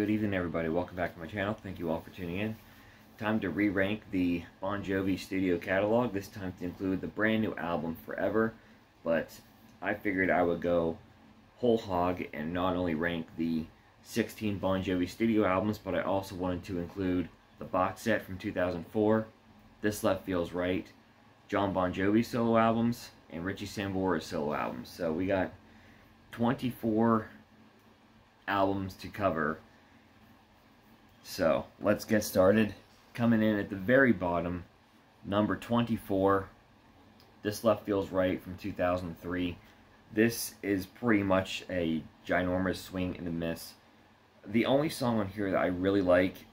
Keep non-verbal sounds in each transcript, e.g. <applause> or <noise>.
Good evening, everybody. Welcome back to my channel. Thank you all for tuning in. Time to re-rank the Bon Jovi studio catalog, this time to include the brand new album, Forever, but I figured I would go whole hog and not only rank the 16 Bon Jovi studio albums, but I also wanted to include the box set from 2004, This Left Feels Right, Jon Bon Jovi solo albums, and Richie Sambora's solo albums. So we got 24 albums to cover. So let's get started. Coming in at the very bottom, number 24, This Left Feels Right from 2003. This is pretty much a ginormous swing and a miss. The only song on here that I really like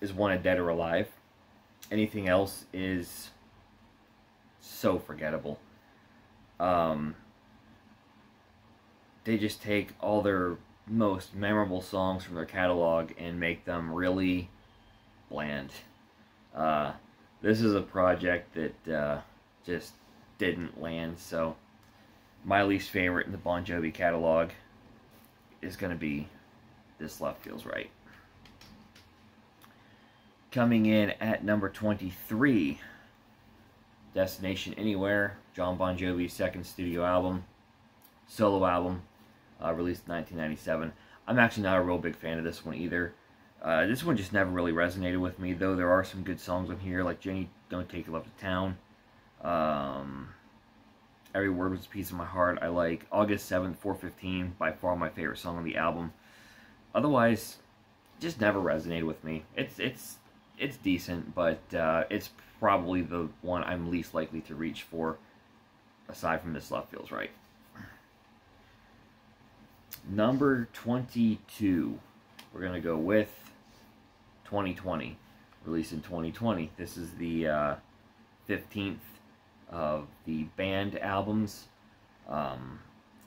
is Wanted Dead or Alive. Anything else is so forgettable. Um, they just take all their most memorable songs from their catalog and make them really bland. Uh, this is a project that uh, just didn't land, so my least favorite in the Bon Jovi catalog is going to be This Love Feels Right. Coming in at number 23, Destination Anywhere, Jon Bon Jovi's second studio album, solo album, uh, released in 1997. I'm actually not a real big fan of this one either. Uh, this one just never really resonated with me, though there are some good songs on here, like Janie, Don't Take Love to Town. Um, Every Word Was a Piece of My Heart. I like August 7th, 415, by far my favorite song on the album. Otherwise, just never resonated with me. It's it's it's decent, but uh, it's probably the one I'm least likely to reach for, aside from This Love Feels Right. Number 22, we're going to go with 2020, released in 2020. This is the uh, 15th of the band albums. Um,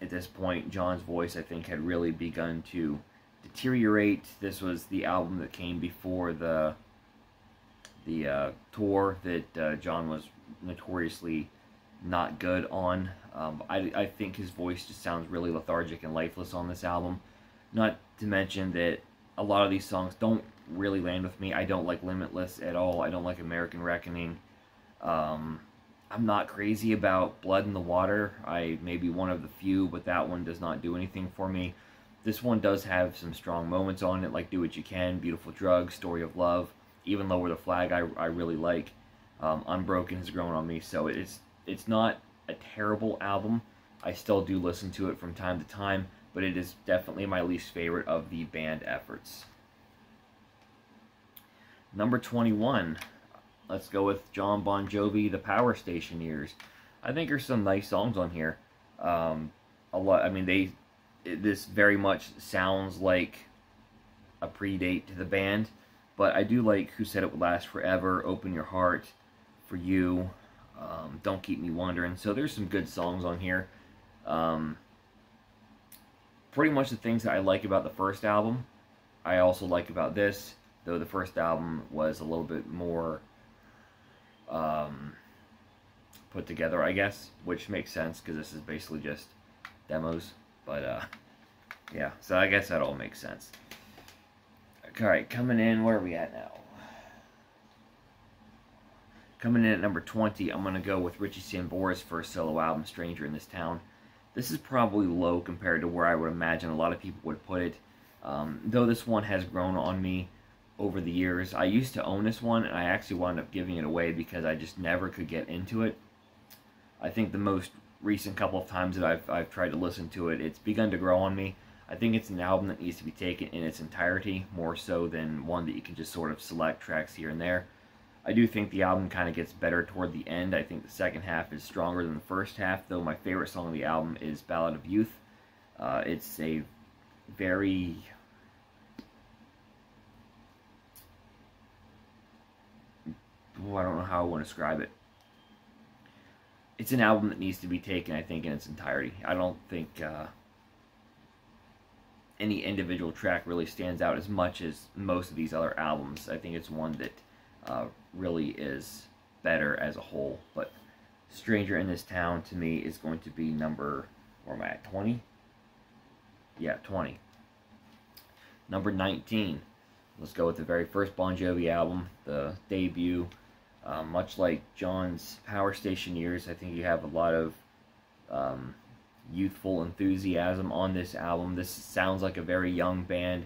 at this point, Jon's voice, I think, had really begun to deteriorate. This was the album that came before the the uh, tour that uh, Jon was notoriously not good on. Um, I, I think his voice just sounds really lethargic and lifeless on this album. Not to mention that a lot of these songs don't really land with me. I don't like Limitless at all. I don't like American Reckoning. Um, I'm not crazy about Blood in the Water. I may be one of the few, but that one does not do anything for me. This one does have some strong moments on it, like Do What You Can, Beautiful Drug, Story of Love even Lower the Flag I, I really like. Um, Unbroken has grown on me, so it's it's not a terrible album. I still do listen to it from time to time, but it is definitely my least favorite of the band efforts. Number 21, let's go with Jon Bon Jovi, The Power Station Years. I think there's some nice songs on here. Um, a lot. I mean, they this very much sounds like a predate to the band. But I do like Who Said It Would Last Forever, Open Your Heart, For You, um, Don't Keep Me Wondering. So there's some good songs on here. Um, pretty much the things that I like about the first album, I also like about this, though the first album was a little bit more um, put together, I guess, which makes sense because this is basically just demos. But, uh, yeah, so I guess that all makes sense. Alright, coming in, where are we at now? Coming in at number 20, I'm going to go with Richie Sambora's first solo album, Stranger in This Town. This is probably low compared to where I would imagine a lot of people would put it. Um, though this one has grown on me over the years. I used to own this one, and I actually wound up giving it away because I just never could get into it. I think the most recent couple of times that I've, I've tried to listen to it, it's begun to grow on me. I think it's an album that needs to be taken in its entirety, more so than one that you can just sort of select tracks here and there. I do think the album kind of gets better toward the end. I think the second half is stronger than the first half, though my favorite song on the album is Ballad of Youth. Uh, it's a very... Oh, I don't know how I want to describe it. It's an album that needs to be taken, I think, in its entirety. I don't think... Uh, any individual track really stands out as much as most of these other albums. I think it's one that uh, really is better as a whole. But Stranger in This Town to me is going to be number, where am I at, 20? Yeah, 20. Number 19. Let's go with the very first Bon Jovi album, the debut. Um, much like Jon's Power Station years, I think you have a lot of um, youthful enthusiasm on this album. This sounds like a very young band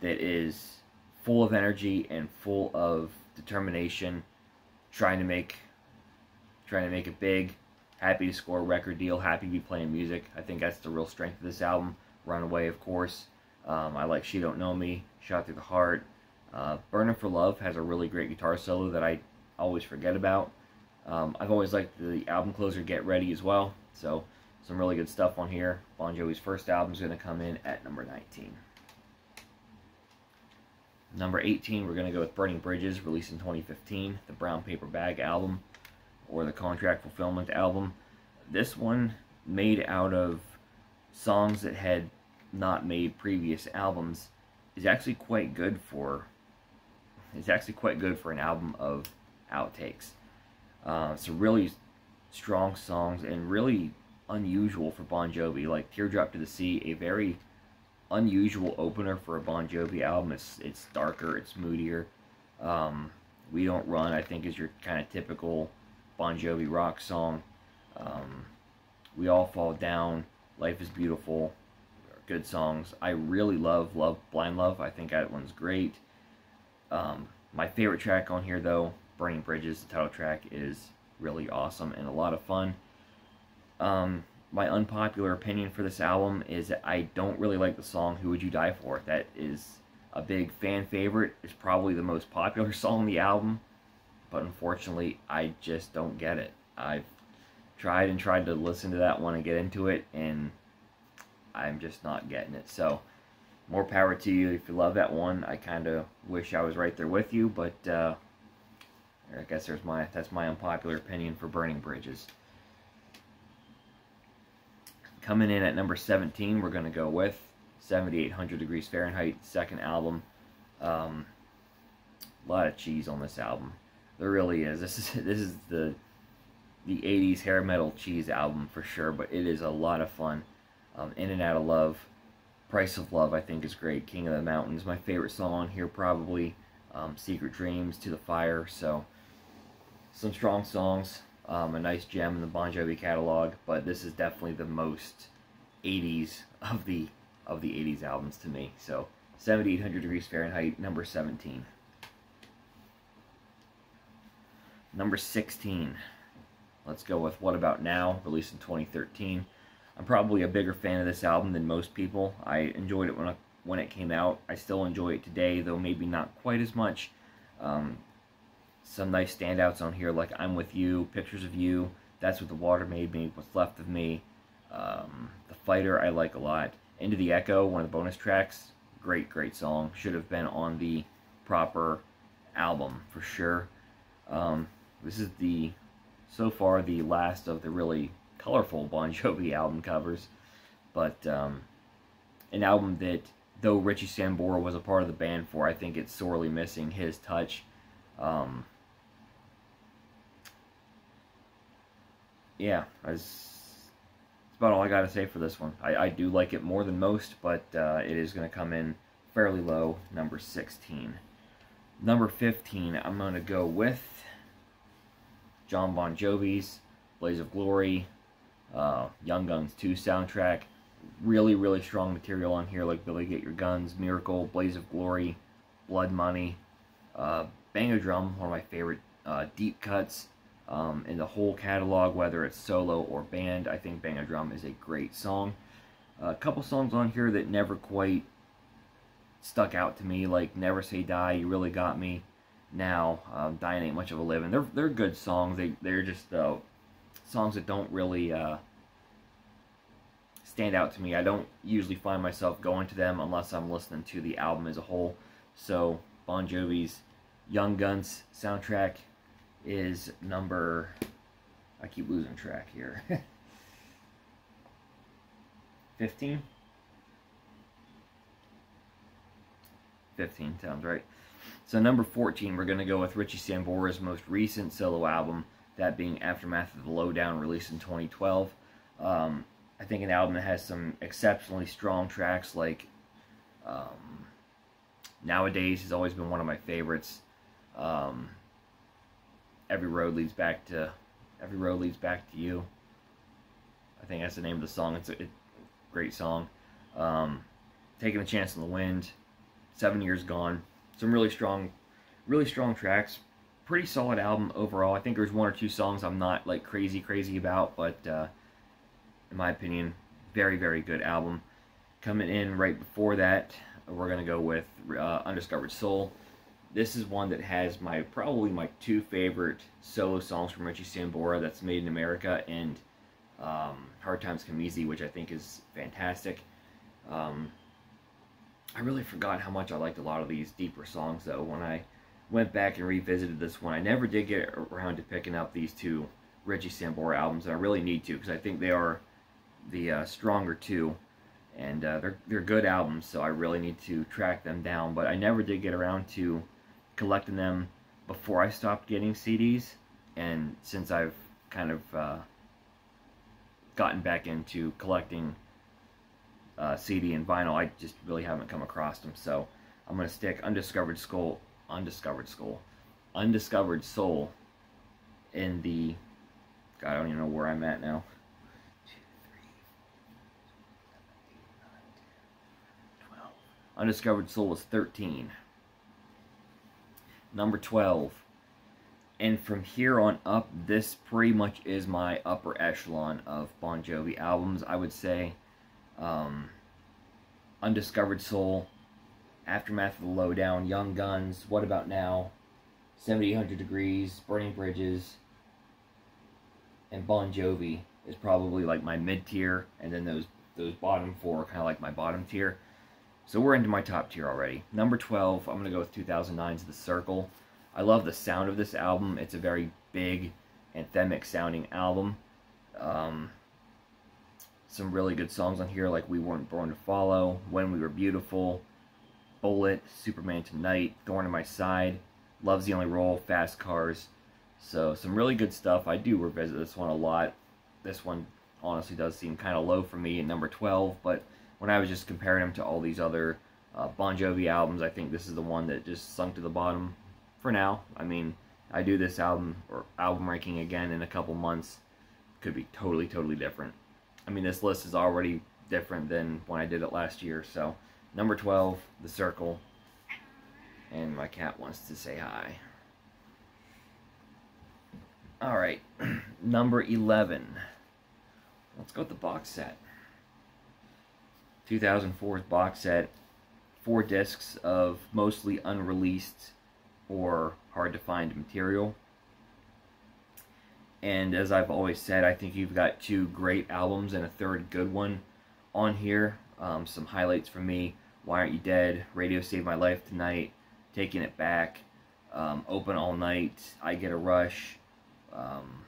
that is full of energy and full of determination, trying to make trying to make it big. Happy to score a record deal. Happy to be playing music. I think that's the real strength of this album. Runaway, of course. Um, I like She Don't Know Me. Shot Through the Heart. Uh, Burning for Love has a really great guitar solo that I always forget about. Um, I've always liked the album closer Get Ready as well. So some really good stuff on here. Bon Jovi's first album is going to come in at number 19. Number 18, we're going to go with Burning Bridges, released in 2015, the Brown Paper Bag album, or the Contract Fulfillment album. This one, made out of songs that had not made previous albums, is actually quite good for. It's actually quite good for an album of outtakes. Uh, so really strong songs and really unusual for Bon Jovi. Like Teardrop to the Sea, a very unusual opener for a Bon Jovi album. It's it's darker, it's moodier. Um, we Don't Run, I think, is your kind of typical Bon Jovi rock song. Um, we All Fall Down, Life is Beautiful, good songs. I really love Love Blind Love. I think that one's great. Um, my favorite track on here, though, Burning Bridges, the title track, is really awesome and a lot of fun. Um, my unpopular opinion for this album is that I don't really like the song Who Would You Die For? That is a big fan favorite. It's probably the most popular <laughs> song on the album, but unfortunately, I just don't get it. I've tried and tried to listen to that one and get into it, and I'm just not getting it. So, more power to you. If you love that one, I kind of wish I was right there with you, but uh, I guess there's my that's my unpopular opinion for Burning Bridges. Coming in at number 17, we're going to go with 7800 Degrees Fahrenheit, second album. Um, a lot of cheese on this album. There really is. <laughs> This is this is the the 80s hair metal cheese album for sure, but it is a lot of fun. Um, in and Out of Love, Price of Love, I think is great. King of the Mountains, my favorite song on here probably. Um, Secret Dreams, To the Fire. So some strong songs um, a nice gem in the Bon Jovi catalog, but this is definitely the most 80s of the of the 80s albums to me. So 7800 degrees Fahrenheit, number 17. Number 16. Let's go with What About Now, released in 2013. I'm probably a bigger fan of this album than most people. I enjoyed it when, I, when it came out. I still enjoy it today, though maybe not quite as much. Um, some nice standouts on here like I'm With You, Pictures of You, That's What the Water Made Me, What's Left of Me, um, The Fighter I like a lot. Into the Echo, one of the bonus tracks, great, great song. Should have been on the proper album for sure. Um, this is the, so far, the last of the really colorful Bon Jovi <laughs> album covers. But um, an album that, though Richie Sambora was a part of the band for, I think it's sorely missing his touch. Um, yeah, that's, about all I got to say for this one. I, I do like it more than most, but uh, it is going to come in fairly low, number 16. Number 15, I'm going to go with Jon Bon Jovi's Blaze of Glory, uh, Young Guns 2 soundtrack. Really, really strong material on here, like Billy Get Your Guns, Miracle, Blaze of Glory, Blood Money, uh, Bang a Drum, one of my favorite uh, deep cuts um, in the whole catalog, whether it's solo or band. I think Bang a Drum is a great song. A couple songs on here that never quite stuck out to me, like Never Say Die, You Really Got Me. Now, um, Dying Ain't Much of a Living. They're, they're good songs. They, they're just uh, songs that don't really uh, stand out to me. I don't usually find myself going to them unless I'm listening to the album as a whole. So, Bon Jovi's Young Guns soundtrack is number. I keep losing track here. <laughs> 15? 15 sounds right. So number 14, we're going to go with Richie Sambora's most recent solo album, that being Aftermath of the Lowdown, released in 2012. Um, I think an album that has some exceptionally strong tracks like Um, nowadays, has always been one of my favorites. Um, every road leads back to every road leads back to you. I think that's the name of the song. It's a great song. Um, taking a chance on the wind. Seven years gone. Some really strong, really strong tracks. Pretty solid album overall. I think there's one or two songs I'm not like crazy crazy about, but uh, in my opinion, very very good album. Coming in right before that, we're gonna go with uh, Undiscovered Soul. This is one that has my probably my two favorite solo songs from Richie Sambora. That's Made in America and um, Hard Times Come Easy, which I think is fantastic. Um, I really forgot how much I liked a lot of these deeper songs, though. When I went back and revisited this one, I never did get around to picking up these two Richie Sambora albums, and I really need to because I think they are the uh, stronger two, and uh, they're they're good albums. So I really need to track them down. But I never did get around to collecting them before I stopped getting CDs, and since I've kind of uh, gotten back into collecting uh, CD and vinyl. I just really haven't come across them. So I'm going to stick Undiscovered Skull, Undiscovered Skull, Undiscovered Soul in the, God, I don't even know where I'm at now. Undiscovered Soul was 13. Number 12. And from here on up, this pretty much is my upper echelon of Bon Jovi albums, I would say um, Undiscovered Soul, Aftermath of the Lowdown, Young Guns, What About Now, 7800 Degrees, Burning Bridges, and Bon Jovi is probably like my mid tier, and then those those bottom four are kind of like my bottom tier. So we're into my top tier already. Number 12, I'm going to go with 2009's The Circle. I love the sound of this album. It's a very big, anthemic sounding album. Um, some really good songs on here like We Weren't Born to Follow, When We Were Beautiful, Bullet, Superman Tonight, Thorn in My Side, Love's the Only Rule, Fast Cars. So some really good stuff. I do revisit this one a lot. This one honestly does seem kind of low for me at number 12, but when I was just comparing them to all these other uh, Bon Jovi albums, I think this is the one that just sunk to the bottom for now. I mean, I do this album or album ranking again in a couple months. Could be totally, totally different. I mean, this list is already different than when I did it last year. So, number 12, The Circle. And my cat wants to say hi. Alright, <clears throat> number 11. Let's go with the box set. 2004's box set. Four discs of mostly unreleased or hard to find material. And as I've always said, I think you've got two great albums and a third good one on here. Um, some highlights from me Why Aren't You Dead? Radio Saved My Life Tonight, Taking It Back, um, Open All Night, I Get a Rush, um,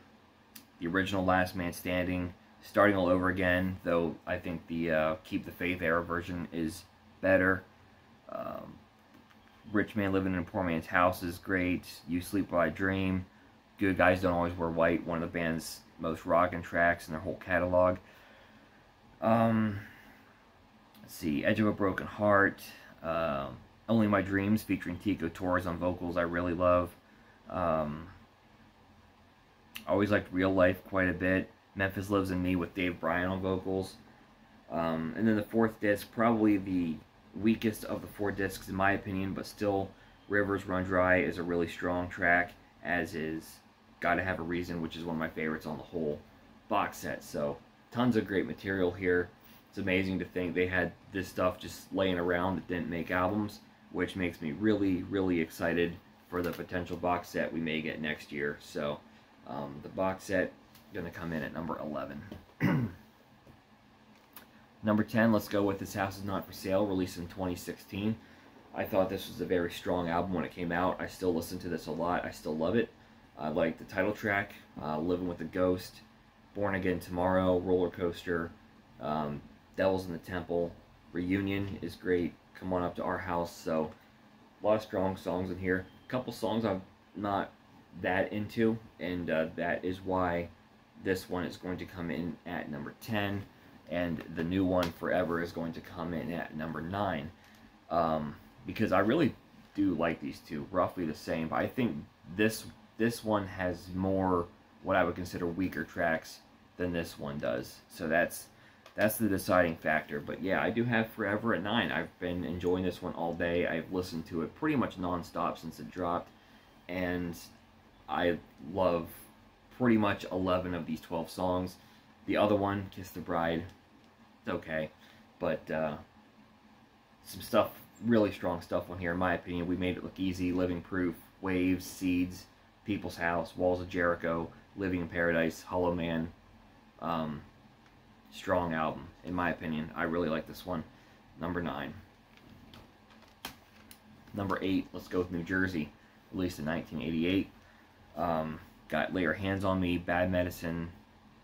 the original Last Man Standing, Starting All Over Again, though I think the uh, Keep the Faith era version is better. Um, Rich Man Living in a Poor Man's House is great. You Sleep While I Dream. Good Guys Don't Always Wear White, one of the band's most rocking tracks in their whole catalog. Um, let's see, Edge of a Broken Heart, uh, Only My Dreams featuring Tico Torres on vocals, I really love. Um, always liked Real Life quite a bit. Memphis Lives in Me with Dave Bryan on vocals. Um, and then the fourth disc, probably the weakest of the four discs in my opinion, but still Rivers Run Dry is a really strong track, as is Gotta Have a Reason, which is one of my favorites on the whole box set. So, tons of great material here. It's amazing to think they had this stuff just laying around that didn't make albums, which makes me really, really excited for the potential box set we may get next year. So, um, the box set going to come in at number 11. <clears throat> number 10, let's go with This House Is Not For Sale, released in 2016. I thought this was a very strong album when it came out. I still listen to this a lot. I still love it. I like the title track, uh, Living with a Ghost, Born Again Tomorrow, Roller Coaster, um, Devils in the Temple, Reunion is great, Come On Up to Our House, so a lot of strong songs in here. A couple songs I'm not that into, and uh, that is why this one is going to come in at number 10, and the new one, Forever, is going to come in at number 9. um, because I really do like these two, roughly the same. But I think this this one has more what I would consider weaker tracks than this one does. So that's that's the deciding factor. But yeah, I do have Forever at 9. I've been enjoying this one all day. I've listened to it pretty much nonstop since it dropped. And I love pretty much 11 of these 12 songs. The other one, Kiss the Bride, it's okay. But uh, some stuff, really strong stuff on here, in my opinion. We made it look easy, Living Proof, Waves, Seeds, People's House, Walls of Jericho, Living in Paradise, Hollow Man. Um, strong album, in my opinion. I really like this one. Number 9. Number 8, let's go with New Jersey, released in 1988. Um, got Lay Your Hands on Me, Bad Medicine,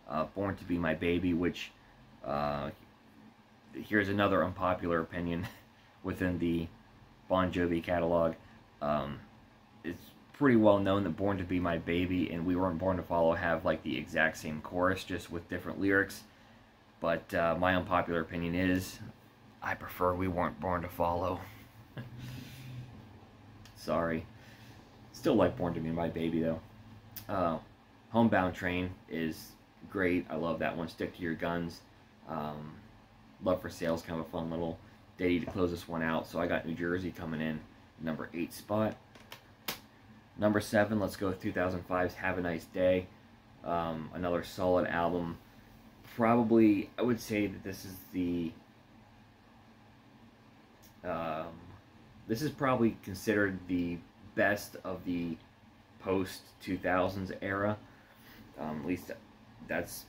uh, Born to Be My Baby, which uh, here's another unpopular opinion <laughs> within the Bon Jovi catalog. Um, it's pretty well known that Born to Be My Baby and We Weren't Born to Follow have like the exact same chorus, just with different lyrics. But uh, my unpopular opinion is I prefer We Weren't Born to Follow. <laughs> Sorry. Still like Born to Be My Baby though. Uh, Homebound Train is great. I love that one. Stick to Your Guns. Um, Love for Sale is kind of a fun little ditty to close this one out. So I got New Jersey coming in number 8 spot. Number 7, let's go with 2005's Have a Nice Day. Um, another solid album. Probably, I would say that this is the... Um, this is probably considered the best of the post 2000s era. Um, at least that's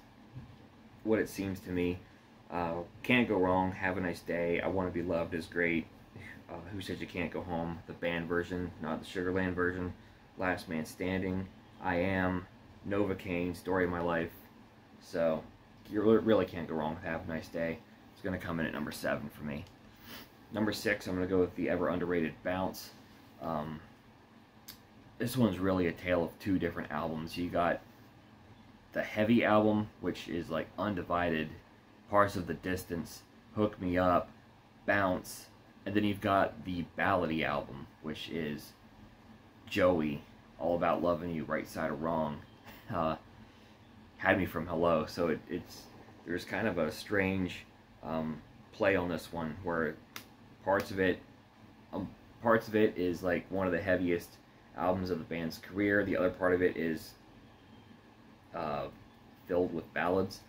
what it seems to me. Uh, can't go wrong. Have a nice day. I want to be loved is great. Uh, Who said you can't go home? The band version, not the Sugarland version. Last Man Standing. I am. Novocaine. Story of My Life. So you really can't go wrong with Have a Nice Day. It's going to come in at number seven for me. Number six, I'm going to go with the ever underrated Bounce. Um, this one's really a tale of two different albums. You got the heavy album, which is like undivided, parts of the distance, hook me up, bounce, and then you've got the ballady album, which is Joey, all about loving you, right side or wrong, <laughs> uh, had me from hello. So it, it's there's kind of a strange um, play on this one where parts of it, um, parts of it is like one of the heaviest albums of the band's career. The other part of it is uh, filled with ballads.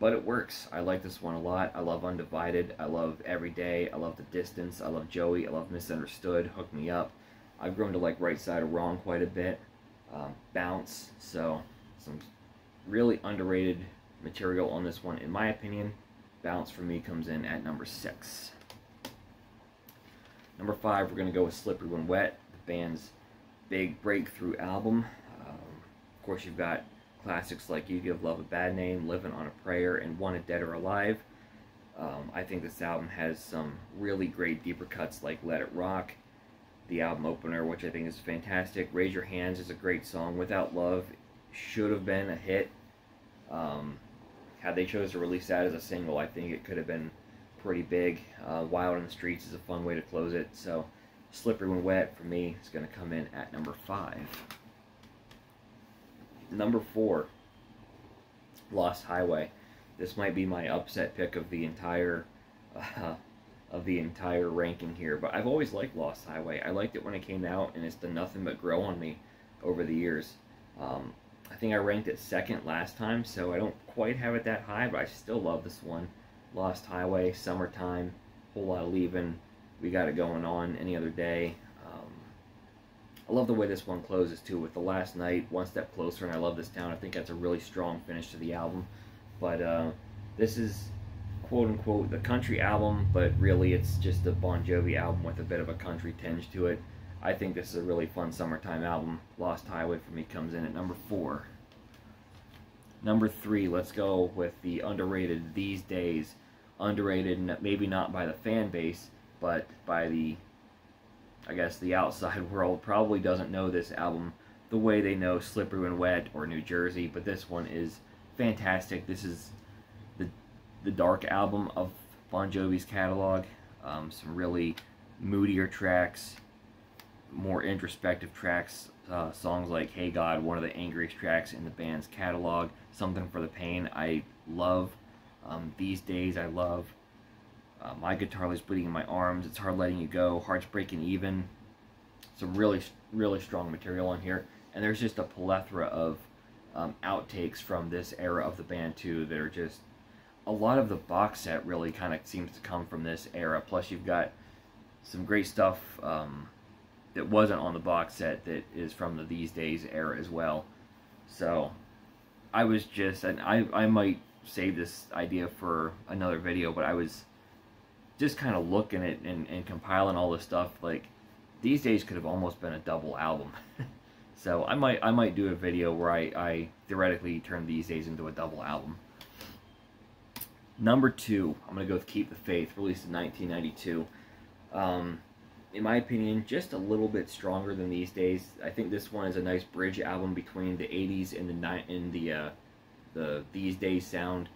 But it works. I like this one a lot. I love Undivided. I love Every Day. I love The Distance. I love Joey. I love Misunderstood. Hook Me Up. I've grown to like Right Side of Wrong quite a bit. Um, Bounce. So, some really underrated material on this one. In my opinion, Bounce for me comes in at number 6. Number 5, we're going to go with Slippery When Wet, the band's big breakthrough album. Um, of course, you've got classics like You Give Love a Bad Name, Living on a Prayer, and Wanted Dead or Alive. Um, I think this album has some really great deeper cuts like Let It Rock, the album opener, which I think is fantastic. Raise Your Hands is a great song. Without Love should have been a hit. Um, had they chose to release that as a single, I think it could have been pretty big. Uh, Wild in the Streets is a fun way to close it. So Slippery When Wet, for me, is going to come in at number 5. Number 4, Lost Highway. This might be my upset pick of the entire uh, of the entire ranking here, but I've always liked Lost Highway. I liked it when it came out, and it's done nothing but grow on me over the years. Um, I think I ranked it second last time, so I don't quite have it that high, but I still love this one. Lost Highway, Summertime, Whole Lot of Leaving, we got it going on any other day. Um, I love the way this one closes too with the last night, one step closer, and I love this town. I think that's a really strong finish to the album. But uh, this is quote unquote the country album, but really it's just a Bon Jovi album with a bit of a country tinge to it. I think this is a really fun summertime album. Lost Highway for me comes in at number four. Number three, let's go with the underrated these days. Underrated, maybe not by the fan base, but by the, I guess, the outside <laughs> world probably doesn't know this album the way they know Slippery When Wet or New Jersey, but this one is fantastic. This is the the dark album of Bon Jovi's catalog. Um, some really moodier tracks, more introspective tracks, uh, songs like Hey God, one of the angriest tracks in the band's catalog, Something for the Pain, I love. Um, these days, I love. Uh, my guitar is bleeding in my arms. It's hard letting you go. Hearts breaking even. Some really, really strong material on here, and there's just a plethora of um, outtakes from this era of the band too that are just a lot of the box set really kind of seems to come from this era. Plus, you've got some great stuff um, that wasn't on the box set that is from the These Days era as well. So, I was just, and I, I might save this idea for another video, but I was just kind of looking at and, and compiling all this stuff. Like, These Days could have almost been a double album. <laughs> so, I might I might do a video where I, I theoretically turn These Days into a double album. Number two, I'm to go with Keep the Faith, released in 1992. Um, in my opinion, just a little bit stronger than these days. I think this one is a nice bridge album between the 80s and the ni- and the uh, the these days sound.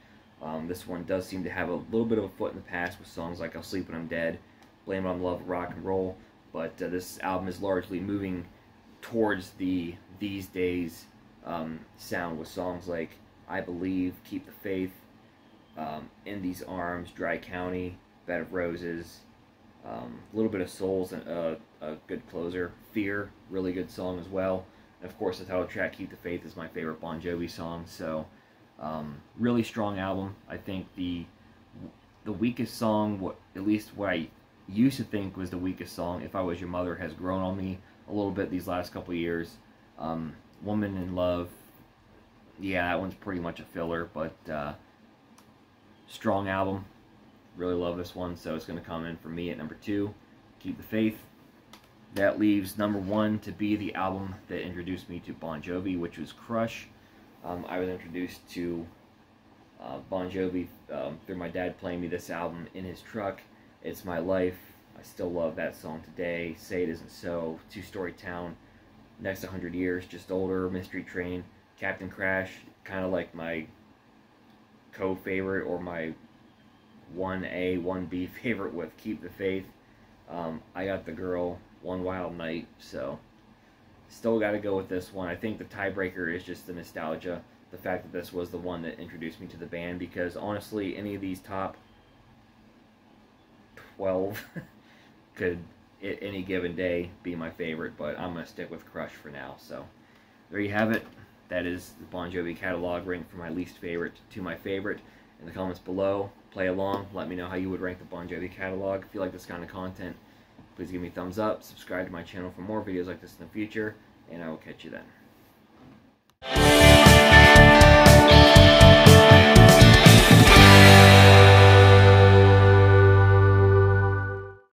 Um, this one does seem to have a little bit of a foot in the past with songs like "I'll Sleep When I'm Dead," "Blame It on Love," "Rock and Roll," but uh, this album is largely moving towards the these days um, sound with songs like "I Believe," "Keep the Faith," um, "In These Arms," "Dry County," "Bed of Roses." Um, a little bit of Souls and uh, a good closer. Fear, really good song as well. And of course, the title track "Keep the Faith" is my favorite Bon Jovi song. So, um, really strong album. I think the the weakest song, what at least what I used to think was the weakest song, "If I Was Your Mother," has grown on me a little bit these last couple years. Um, "Woman in Love," yeah, that one's pretty much a filler, but uh, strong album. Really love this one, so it's going to come in for me at number two. Keep the Faith. That leaves number one to be the album that introduced me to Bon Jovi, which was Crush. Um, I was introduced to uh, Bon Jovi um, through my dad playing me this album in his truck. It's My Life. I still love that song today. Say It Isn't So. Two Story Town. Next 100 Years, Just Older. Mystery Train. Captain Crash. Kind of like my co-favorite or my 1A, 1B favorite with Keep the Faith. Um, I got the girl, One Wild Night, so still got to go with this one. I think the tiebreaker is just the nostalgia, the fact that this was the one that introduced me to the band, because honestly, any of these top 12 <laughs> could, at any given day, be my favorite, but I'm going to stick with Crush for now. So there you have it. That is the Bon Jovi catalog ranked from my least favorite to my favorite. In the comments below, play along. Let me know how you would rank the Bon Jovi catalog. If you like this kind of content, Please give me a thumbs up, subscribe to my channel for more videos like this in the future, and I will catch you then.